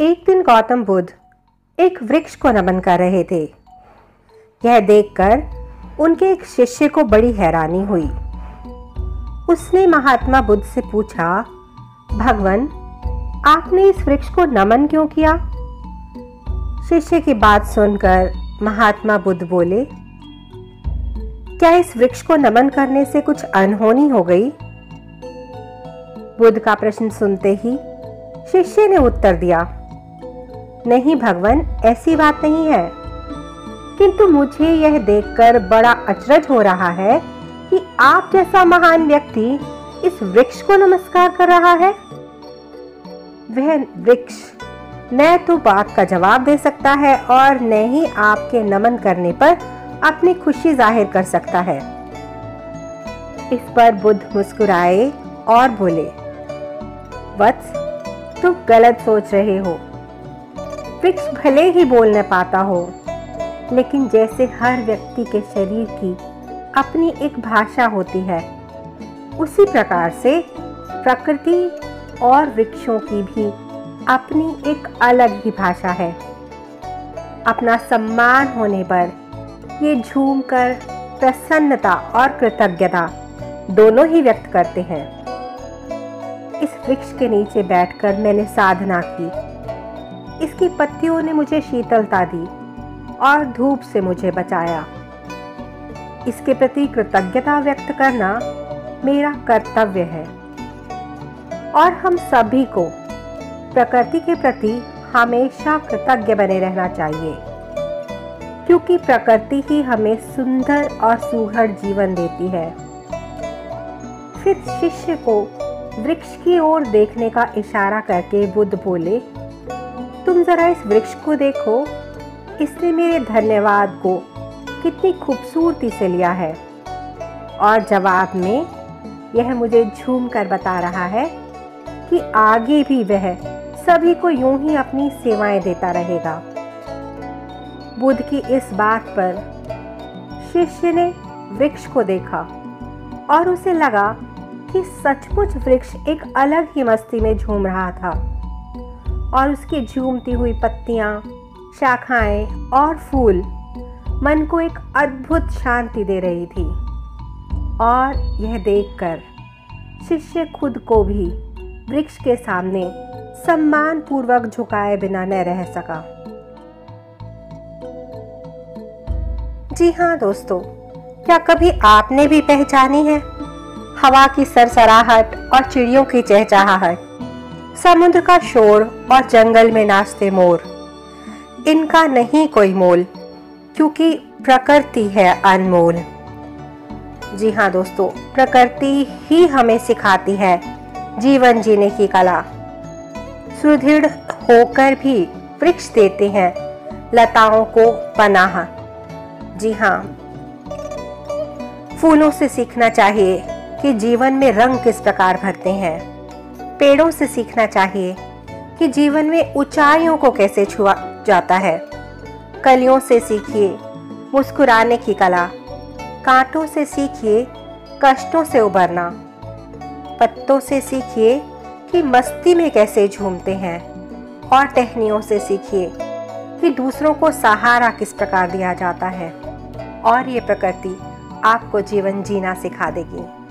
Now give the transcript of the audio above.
एक दिन गौतम बुद्ध एक वृक्ष को नमन कर रहे थे। यह देखकर उनके एक शिष्य को बड़ी हैरानी हुई। उसने महात्मा बुद्ध से पूछा, भगवान, आपने इस वृक्ष को नमन क्यों किया? शिष्य की बात सुनकर महात्मा बुद्ध बोले, क्या इस वृक्ष को नमन करने से कुछ अनहोनी हो गई? बुद्ध का प्रश्न सुनते ही शिष्य ने उत्तर दिया नहीं भगवान, ऐसी बात नहीं है। किंतु मुझे यह देखकर बड़ा अचरज हो रहा है कि आप जैसा महान व्यक्ति इस वृक्ष को नमस्कार कर रहा है। वह वृक्ष न तो बात का जवाब दे सकता है और न ही आपके नमन करने पर अपनी खुशी ज़ाहिर कर सकता है। इस पर बुद्ध मुस्कुराए और बोले, वत्स, तुम गलत सोच रहे हो। वृक्ष भले ही बोल न पाता हो, लेकिन जैसे हर व्यक्ति के शरीर की अपनी एक भाषा होती है, उसी प्रकार से प्रकृति और वृक्षों की भी अपनी एक अलग ही भाषा है। अपना सम्मान होने पर ये झूम कर प्रसन्नता और कृतज्ञता दोनों ही व्यक्त करते हैं। इस वृक्ष के नीचे बैठकर मैंने साधना की। इसकी पत्तियों ने मुझे शीतलता दी और धूप से मुझे बचाया। इसके प्रति कृतज्ञता व्यक्त करना मेरा कर्तव्य है। और हम सभी को प्रकृति के प्रति हमेशा कृतज्ञ बने रहना चाहिए, क्योंकि प्रकृति ही हमें सुंदर और सुघड़ जीवन देती है। फिर शिष्य को वृक्ष की ओर देखने का इशारा करके बुद्ध बोले तुम जरा इस वृक्ष को देखो। इसने मेरे धन्यवाद को कितनी खूबसूरती से लिया है। और जवाब में, यह मुझे झूम कर बता रहा है कि आगे भी वह सभी को यूँ ही अपनी सेवाएँ देता रहेगा। बुद्ध की इस बात पर शिष्य ने वृक्ष को देखा और उसे लगा कि सचमुच वृक्ष एक अलग ही मस्ती में झूम रहा था। और उसकी झूमती हुई पत्तियाँ, शाखाएँ और फूल मन को एक अद्भुत शांति दे रही थी। और यह देखकर शिष्य खुद को भी वृक्ष के सामने सम्मान पूर्वक झुकाए बिना न रह सका। जी हाँ दोस्तों क्या कभी आपने भी पहचानी है? हवा की सरसराहट और चिड़ियों की चहचहाहट। समुद्र का शोर और जंगल में नाचते मोर। इनका नहीं कोई मोल, क्योंकि प्रकृति है अनमोल। जी हाँ दोस्तों, प्रकृति ही हमें सिखाती है जीवन जीने की कला। सुदृढ़ होकर भी वृक्ष देते हैं, लताओं को पनाह। जी हाँ फूलों से सीखना चाहिए कि जीवन में रंग किस प्रकार भरते हैं। पेड़ों से सीखना चाहिए कि जीवन में ऊंचाइयों को कैसे छुआ जाता है। कलियों से सीखिए, मुस्कुराने की कला। कांटों से सीखिए, कष्टों से उबरना पत्तों से सीखिए कि मस्ती में कैसे झूमते हैं। और टहनियों से सीखिए कि दूसरों को सहारा किस प्रकार दिया जाता है। और ये प्रकृति आपको जीवन जीना सिखा देगी।